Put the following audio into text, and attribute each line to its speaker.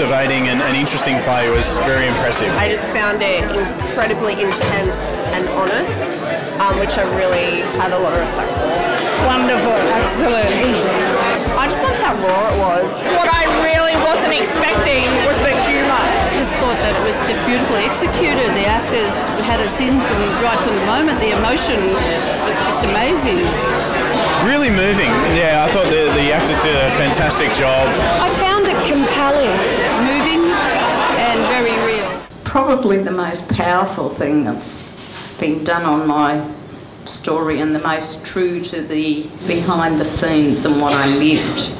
Speaker 1: captivating and, and interesting play was very impressive.
Speaker 2: I just found it incredibly intense and honest, um, which I really had a lot of respect for.
Speaker 3: Wonderful, absolutely.
Speaker 2: I just loved how raw it was.
Speaker 3: What I really wasn't expecting was the humour.
Speaker 4: I just thought that it was just beautifully executed. The actors had us in from right from the moment. The emotion was just amazing.
Speaker 1: Really moving. Yeah, I thought the, the actors did a fantastic job.
Speaker 3: I found it compelling.
Speaker 4: Moving and very real.
Speaker 5: Probably the most powerful thing that's been done on my story and the most true to the behind the scenes and what I lived